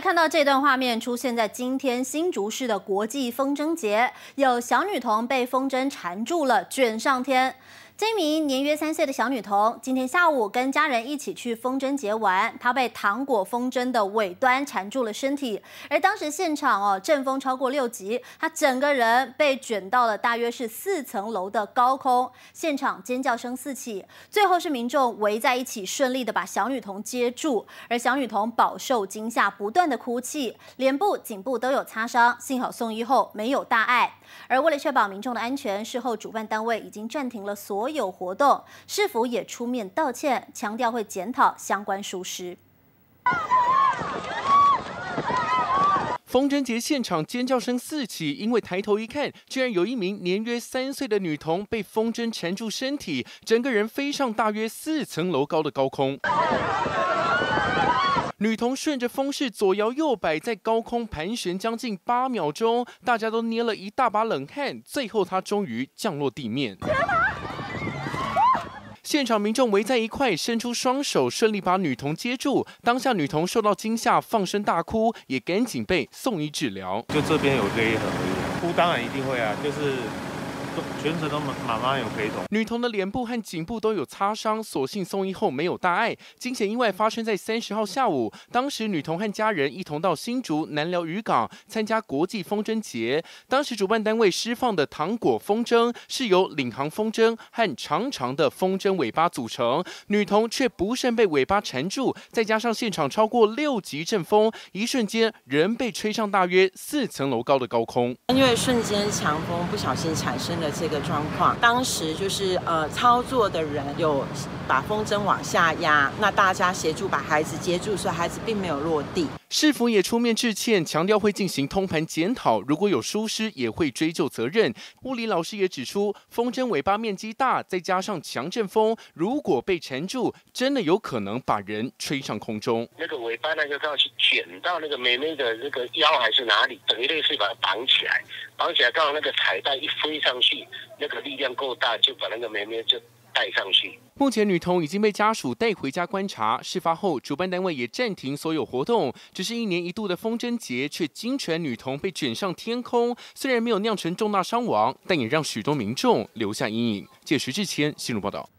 看到这段画面出现在今天新竹市的国际风筝节，有小女童被风筝缠住了，卷上天。这名年约三岁的小女童，今天下午跟家人一起去风筝节玩，她被糖果风筝的尾端缠住了身体，而当时现场哦，阵风超过六级，她整个人被卷到了大约是四层楼的高空，现场尖叫声四起，最后是民众围在一起，顺利的把小女童接住，而小女童饱受惊吓，不断的哭泣，脸部、颈部都有擦伤，幸好送医后没有大碍。而为了确保民众的安全，事后主办单位已经暂停了所。有活动，市府也出面道歉，强调会检讨相关疏失。风筝节现场尖叫声四起，因为抬头一看，居然有一名年约三岁的女童被风筝缠住身体，整个人飞上大约四层楼高的高空。女童顺着风势左摇右摆，在高空盘旋将近八秒钟，大家都捏了一大把冷汗，最后她终于降落地面。现场民众围在一块，伸出双手，顺利把女童接住。当下女童受到惊吓，放声大哭，也赶紧被送医治疗。就这边有勒痕，哭当然一定会啊，就是。全程都妈妈有陪同，女童的脸部和颈部都有擦伤，所幸送医后没有大碍。惊险意外发生在三十号下午，当时女童和家人一同到新竹南寮渔港参加国际风筝节。当时主办单位释放的糖果风筝是由领航风筝和长长的风筝尾巴组成，女童却不慎被尾巴缠住，再加上现场超过六级阵风，一瞬间人被吹上大约四层楼高的高空。因为瞬间强风不小心产生了这个状况，当时就是呃，操作的人有把风筝往下压，那大家协助把孩子接住，所以孩子并没有落地。市府也出面致歉，强调会进行通盘检讨，如果有疏失，也会追究责任。物理老师也指出，风筝尾巴面积大，再加上强阵风，如果被缠住，真的有可能把人吹上空中。那个尾巴那个要去卷到那个妹妹的那个腰还是哪里，等于类似把它绑起来，绑起来刚好那个彩带一飞上去，那个力量够大，就把那个妹妹就。带上去。目前女童已经被家属带回家观察。事发后，主办单位也暂停所有活动。只是一年一度的风筝节，却惊传女童被卷上天空。虽然没有酿成重大伤亡，但也让许多民众留下阴影。借徐志谦新闻报道。